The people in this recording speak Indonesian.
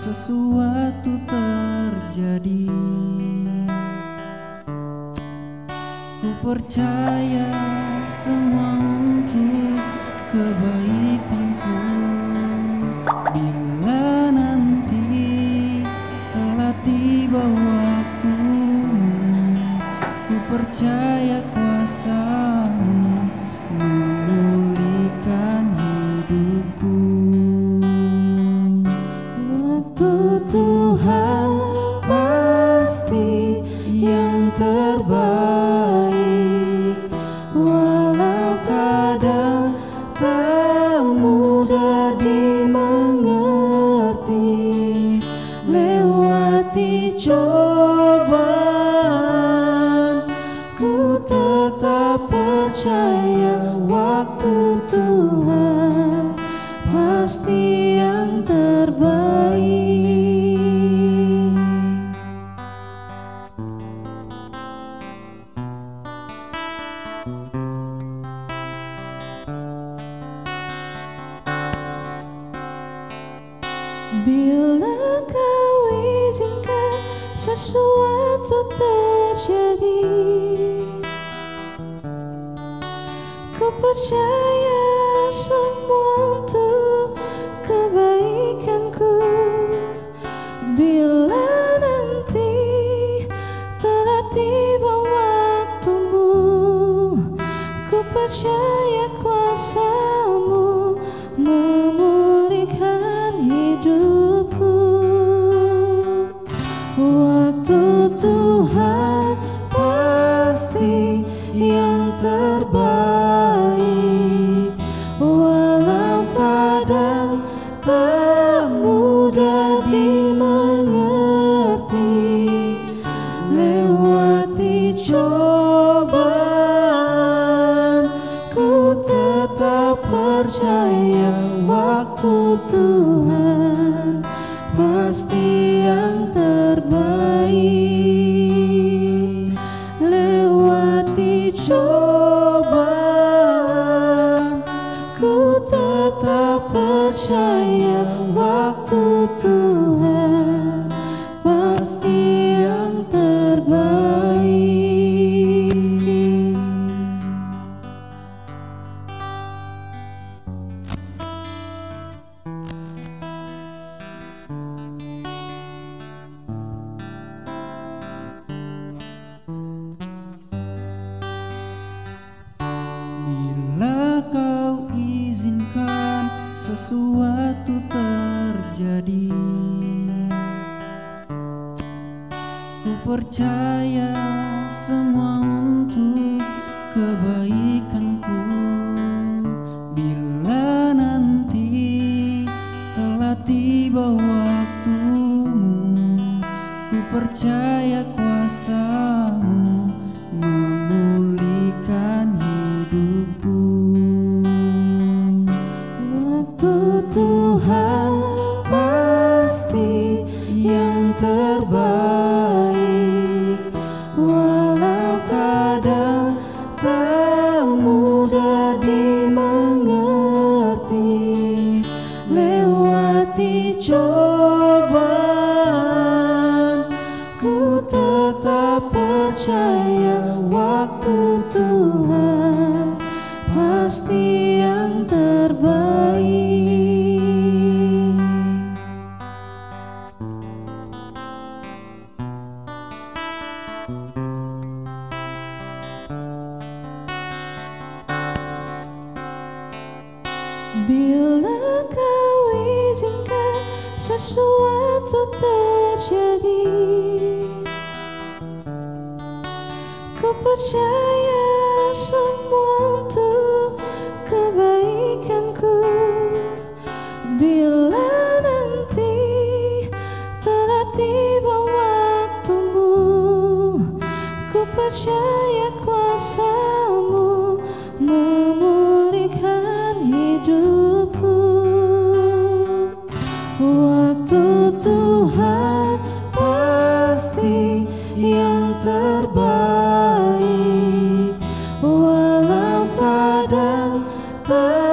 sesuatu terjadi. Ku percaya semua untuk kebaikanku. Bila Lewati cobaan. Ku tetap percaya waktu Tuhan sesuatu terjadi. Ku percaya semua untuk mudah dimengerti. Lewati cobaan Ku tetap percaya waktu Tuhan Pasti percaya semua untuk kebaikanku. Bila nanti telah tiba waktumu Ku percaya kuasamu memulihkan hidupku. Waktu Tuhan pasti yang terbaik Lewati cobaan Ku tetap percaya waktu Tuhan Pasti yang terbaik. Bila sesuatu terjadi. Ku percaya semua untuk kebaikanku. Bila nanti telah tiba waktumu Ku percaya kuasamu Tuhan pasti yang terbaik. Walau kadang di